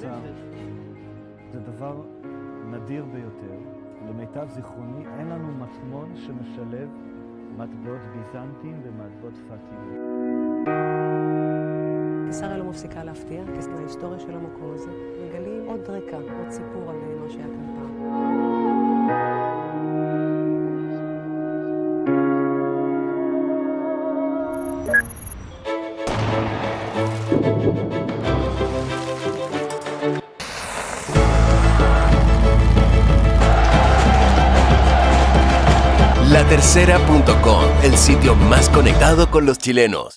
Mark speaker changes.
Speaker 1: בשר זה דבר נדיר ביותר. למיטב זיכרוני, אין לנו מטמון שמשלב מטבעות ביזנטיים ומטבעות פתיים.
Speaker 2: קיסריה לא מפסיקה להפתיע, כי ההיסטוריה של המקום הזה מגלים עוד רקע, עוד סיפור על מה שהיה כאן.
Speaker 3: Latercera.com, el sitio más conectado con los chilenos.